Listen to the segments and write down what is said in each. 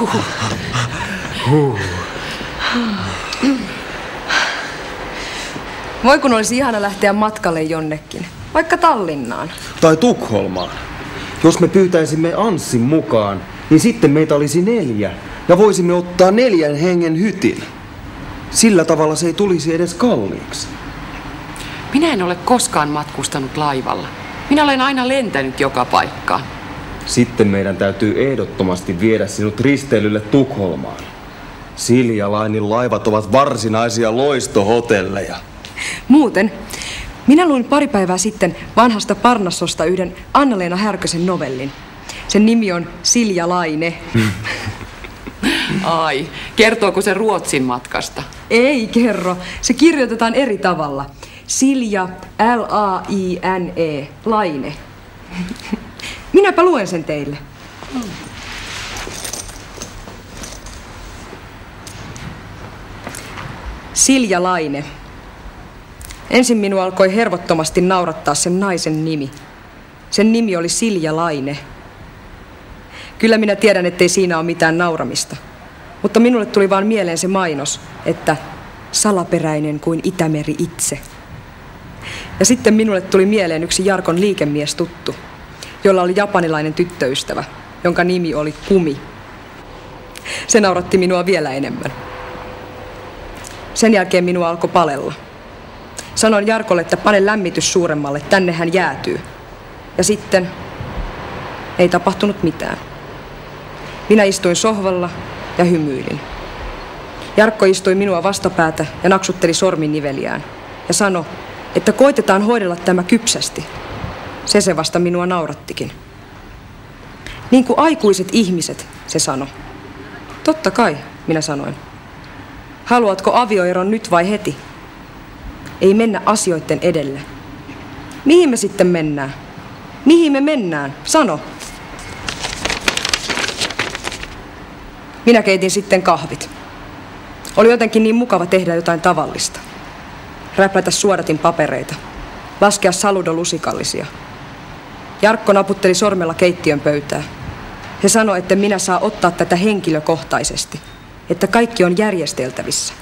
Huh. Voi kun olisi ihana lähteä matkalle jonnekin, vaikka Tallinnaan. Tai Tukholmaan. Jos me pyytäisimme Anssin mukaan, niin sitten meitä olisi neljä. Ja voisimme ottaa neljän hengen hytin. Sillä tavalla se ei tulisi edes kalliiksi. Minä en ole koskaan matkustanut laivalla. Minä olen aina lentänyt joka paikkaan. Sitten meidän täytyy ehdottomasti viedä sinut risteilylle Tukholmaan. Siljalainin laivat ovat varsinaisia loistohotelleja. Muuten, minä luin pari päivää sitten vanhasta Parnassosta yhden Anna-Leena Härkösen novellin. Sen nimi on Silja Laine. Ai, kertooko se Ruotsin matkasta? Ei kerro. Se kirjoitetaan eri tavalla. Silja, L-A-I-N-E, Laine. Minäpä luen sen teille. Silja Laine. Ensin minua alkoi hervottomasti naurattaa sen naisen nimi. Sen nimi oli Silja Laine. Kyllä minä tiedän, ettei siinä ole mitään nauramista. Mutta minulle tuli vain mieleen se mainos, että salaperäinen kuin Itämeri itse. Ja sitten minulle tuli mieleen yksi Jarkon liikemies tuttu, jolla oli japanilainen tyttöystävä, jonka nimi oli Kumi. Se nauratti minua vielä enemmän. Sen jälkeen minua alkoi palella. Sanoin Jarkolle, että pane lämmitys suuremmalle, tänne hän jäätyy. Ja sitten ei tapahtunut mitään. Minä istuin sohvalla ja hymyilin. Jarkko istui minua vastapäätä ja naksutteli sorminiveliään ja sanoi, että koitetaan hoidella tämä kypsästi. Se se vasta minua naurattikin. Niin kuin aikuiset ihmiset, se sanoi. Totta kai, minä sanoin. Haluatko avioeron nyt vai heti? Ei mennä asioiden edelle. Mihin me sitten mennään? Mihin me mennään? Sano. Minä keitin sitten kahvit. Oli jotenkin niin mukava tehdä jotain tavallista. Räplätä suodatin papereita. Laskea saludo-lusikallisia. Jarkko naputteli sormella keittiön pöytää. He sanoi, että minä saa ottaa tätä henkilökohtaisesti. Että kaikki on järjesteltävissä.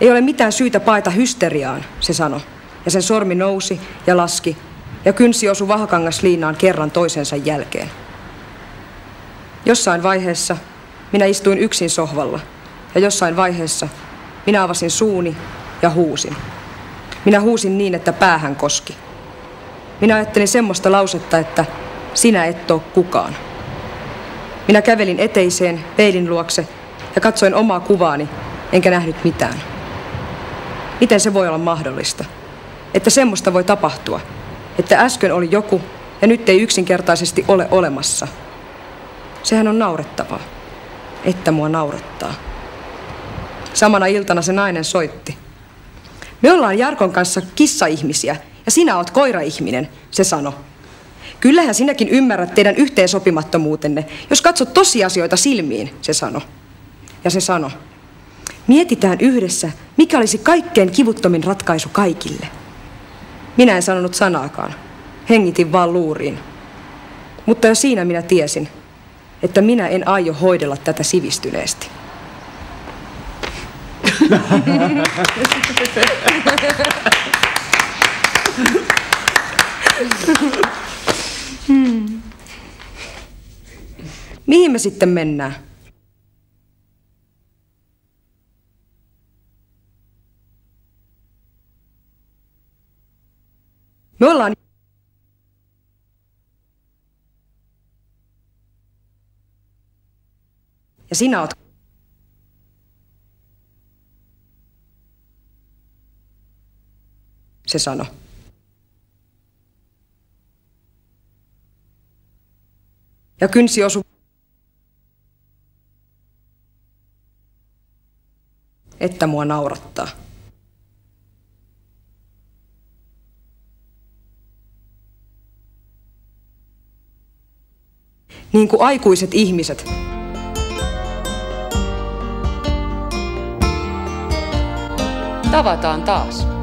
Ei ole mitään syytä paeta hysteriaan, se sanoi. Ja sen sormi nousi ja laski. Ja kynsi osui vahakangas liinaan kerran toisensa jälkeen. Jossain vaiheessa minä istuin yksin sohvalla. Ja jossain vaiheessa minä avasin suuni ja huusin. Minä huusin niin, että päähän koski. Minä ajattelin semmoista lausetta, että sinä et ole kukaan. Minä kävelin eteiseen peilin luokse ja katsoin omaa kuvaani, enkä nähnyt mitään. Miten se voi olla mahdollista? Että semmoista voi tapahtua. Että äsken oli joku ja nyt ei yksinkertaisesti ole olemassa. Sehän on naurettavaa. Että mua naurettaa. Samana iltana se nainen soitti. Me ollaan Jarkon kanssa kissa-ihmisiä ja sinä oot koira-ihminen, se sanoi. Kyllähän sinäkin ymmärrät teidän yhteensopimattomuutenne, jos katsot tosiasioita silmiin, se sanoi. Ja se sanoi, mietitään yhdessä, mikä olisi kaikkein kivuttomin ratkaisu kaikille. Minä en sanonut sanaakaan. Hengitin vaan luuriin. Mutta jo siinä minä tiesin, että minä en aio hoidella tätä sivistyneesti. hmm. Mihin me sitten mennään? Me ollaan Ja sinä oot se sanoi. Ja kynsi osu. Että mua naurattaa. Niin kuin aikuiset ihmiset. Tavataan taas.